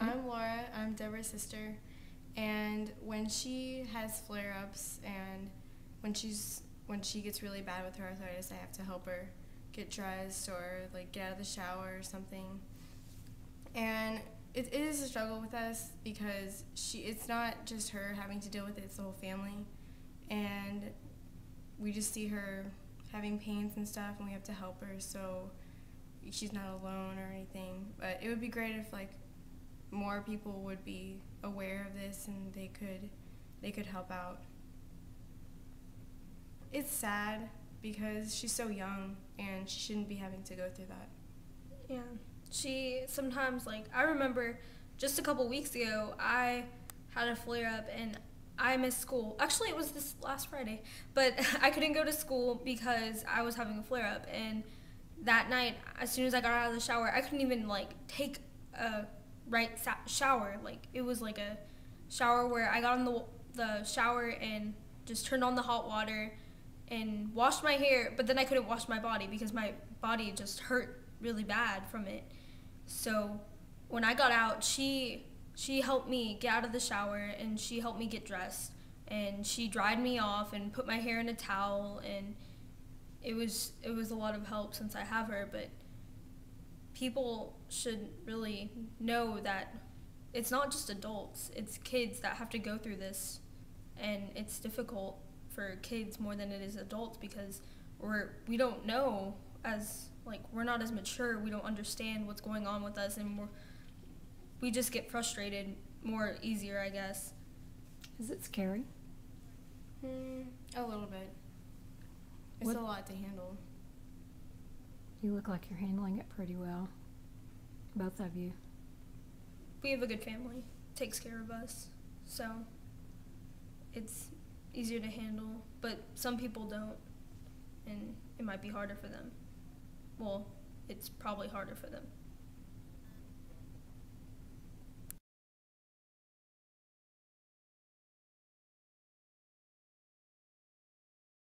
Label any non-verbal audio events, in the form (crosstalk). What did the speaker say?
Okay. I'm Laura. I'm Deborah's sister. And when she has flare-ups and when she's when she gets really bad with her arthritis, I have to help her get dressed or like get out of the shower or something. And it, it is a struggle with us because she it's not just her having to deal with it, it's the whole family. And we just see her having pains and stuff and we have to help her so she's not alone or anything. But it would be great if like more people would be aware of this and they could they could help out. It's sad because she's so young and she shouldn't be having to go through that. Yeah. She sometimes like I remember just a couple weeks ago I had a flare up and I missed school. Actually, it was this last Friday, but (laughs) I couldn't go to school because I was having a flare up and that night as soon as I got out of the shower, I couldn't even like take a right sa- shower. Like it was like a shower where I got in the the shower and just turned on the hot water and washed my hair, but then I couldn't wash my body because my body just hurt really bad from it. So when I got out, she she helped me get out of the shower and she helped me get dressed and she dried me off and put my hair in a towel and it was it was a lot of help since I have her, but people should really know that it's not just adults, it's kids that have to go through this and it's difficult for kids more than it is adults because we're we don't know as like we're not as mature we don't understand what's going on with us and we're, we just get frustrated more easier i guess Is it scary? Hmm, a little bit. It's What- a lot to handle. You look like you're handling it pretty well. Both of you. we have a good family takes care of us so it's easier to handle but some people don't and it might be harder for them well it's probably harder for them